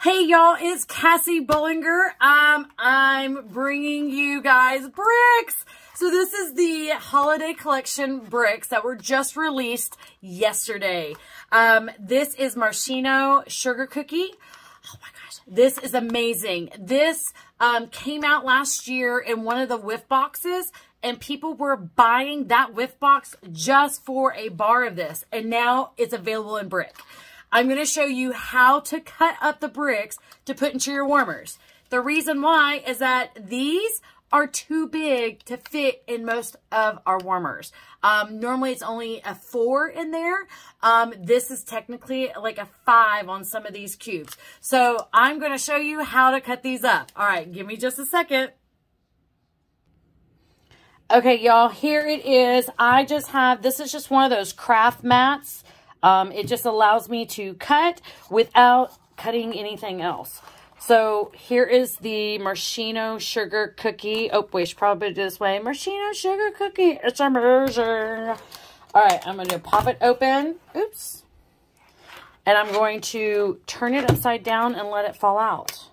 Hey y'all, it's Cassie Bollinger. Um, I'm bringing you guys bricks. So this is the holiday collection bricks that were just released yesterday. Um, this is Maraschino Sugar Cookie. Oh my gosh, this is amazing. This um, came out last year in one of the whiff boxes and people were buying that whiff box just for a bar of this. And now it's available in brick. I'm going to show you how to cut up the bricks to put into your warmers. The reason why is that these are too big to fit in most of our warmers. Um, normally it's only a four in there. Um, this is technically like a five on some of these cubes. So I'm going to show you how to cut these up. All right, give me just a second. Okay, y'all, here it is. I just have, this is just one of those craft mats. Um, it just allows me to cut without cutting anything else. So here is the Maraschino sugar cookie. Oh, wait, probably do this way. Maraschino sugar cookie. It's amazing. All right, I'm going to pop it open. Oops. And I'm going to turn it upside down and let it fall out.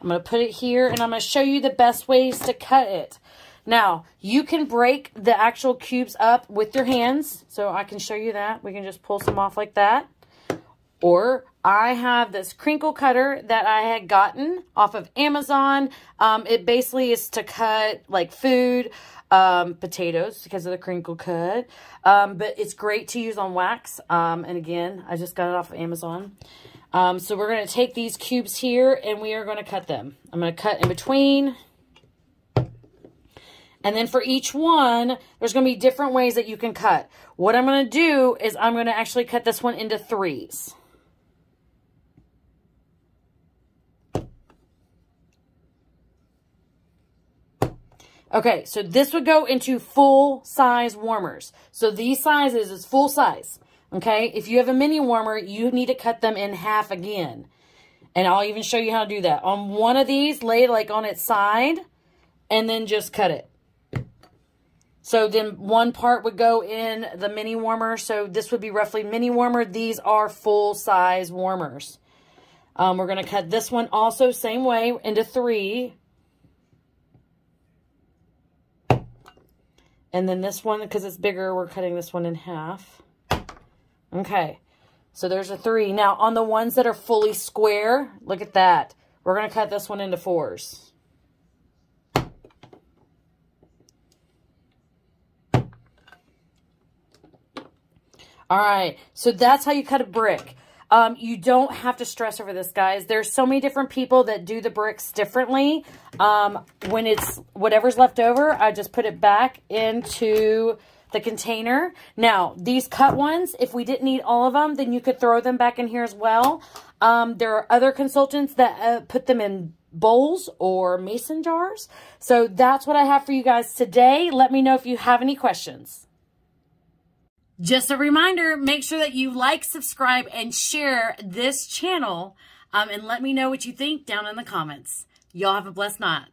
I'm going to put it here and I'm going to show you the best ways to cut it. Now, you can break the actual cubes up with your hands. So I can show you that. We can just pull some off like that. Or I have this crinkle cutter that I had gotten off of Amazon. Um, it basically is to cut like food, um, potatoes because of the crinkle cut. Um, but it's great to use on wax. Um, and again, I just got it off of Amazon. Um, so we're going to take these cubes here and we are going to cut them. I'm going to cut in between. And then for each one, there's going to be different ways that you can cut. What I'm going to do is I'm going to actually cut this one into threes. Okay, so this would go into full size warmers. So these sizes is full size. Okay, if you have a mini warmer, you need to cut them in half again. And I'll even show you how to do that. On one of these, lay like on its side and then just cut it. So then one part would go in the mini warmer. So this would be roughly mini warmer. These are full size warmers. Um, we're going to cut this one also same way into three. And then this one, because it's bigger, we're cutting this one in half. Okay. So there's a three. Now on the ones that are fully square, look at that. We're going to cut this one into fours. All right, so that's how you cut a brick. Um, you don't have to stress over this, guys. There's so many different people that do the bricks differently. Um, when it's whatever's left over, I just put it back into the container. Now, these cut ones, if we didn't need all of them, then you could throw them back in here as well. Um, there are other consultants that uh, put them in bowls or mason jars. So that's what I have for you guys today. Let me know if you have any questions. Just a reminder, make sure that you like, subscribe, and share this channel. Um, and let me know what you think down in the comments. Y'all have a blessed night.